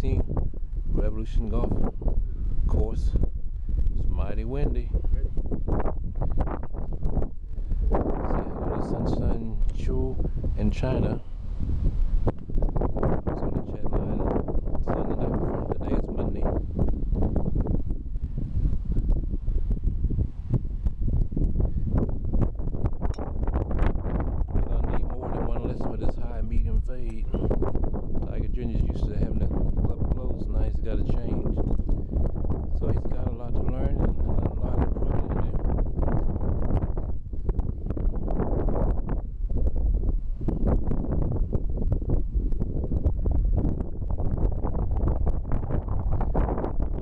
16 Revolution Golf course. It's mighty windy. Say Sunshine Show in China. It's on the chat line. Sunday night before. Today is Monday. We're gonna need more than one lesson with this high medium fade. Tiger Jr.'s used to having the club closed, now he's got to change. So he's got a lot to learn and a lot of improvement to do.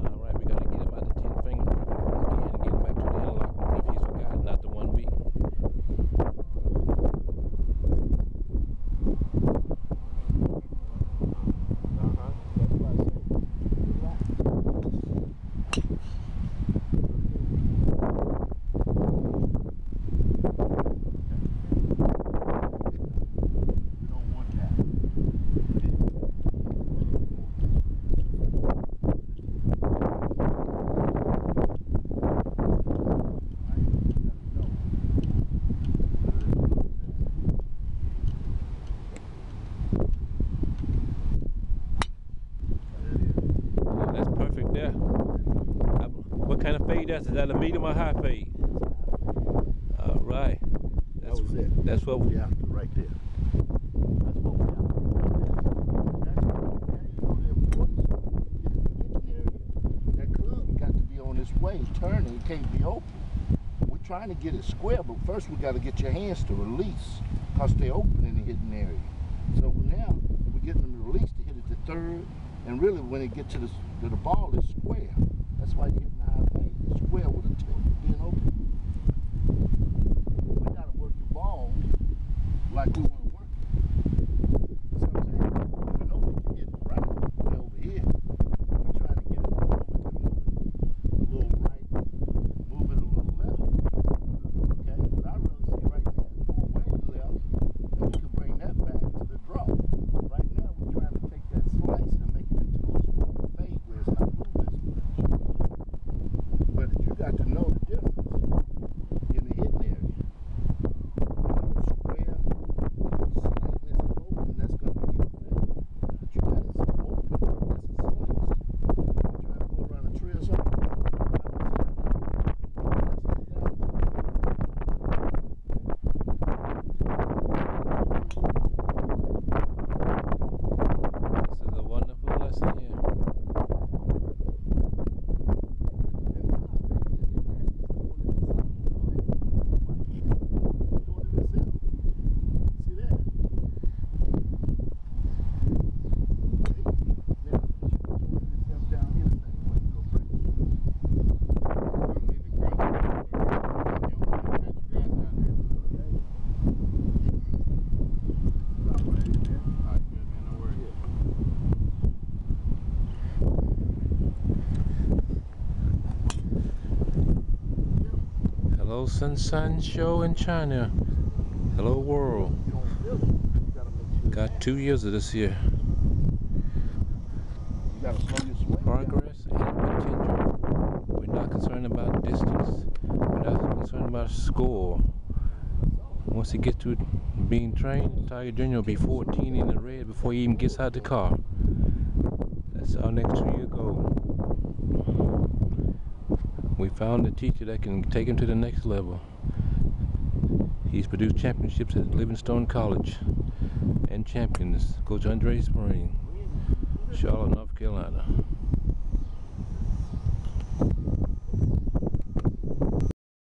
All right, we gotta get him out the ten finger again and get him back to the interlock if he's forgotten after one week. Yeah, that's perfect there. Uh, What kind of fade that's? Is that a medium or high fade? All right. That was it. That's what we. Yeah, right there. That's what we have. That's that's you know the importance of getting the hitting area. That club got to be on its way, turning. It can't be open. We're trying to get it square, but first we got to get your hands to release, cause they're open in the hitting area. So now we're getting them to release to hit it to third, and really when it gets to the to the ball, it's Hello, Sunshine Show in China. Hello, world. Got two years of this here. Progress and potential. We're not concerned about distance. We're not concerned about score. Once he gets to being trained, Tiger Jr. will be 14 in the red before he even gets out the car. That's our next two-year goal. We found a teacher that can take him to the next level. He's produced championships at Livingstone College and champions. Coach Andre Springs, Charlotte, North Carolina.